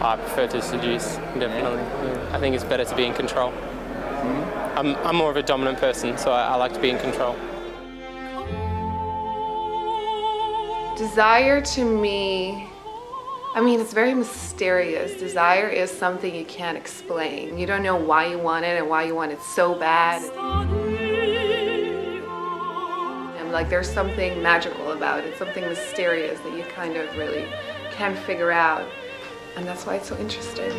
I prefer to seduce, definitely. Yeah. I think it's better to be in control. I'm, I'm more of a dominant person, so I, I like to be in control. Desire to me, I mean, it's very mysterious. Desire is something you can't explain. You don't know why you want it and why you want it so bad. And like there's something magical about it, something mysterious that you kind of really can't figure out. And that's why it's so interesting.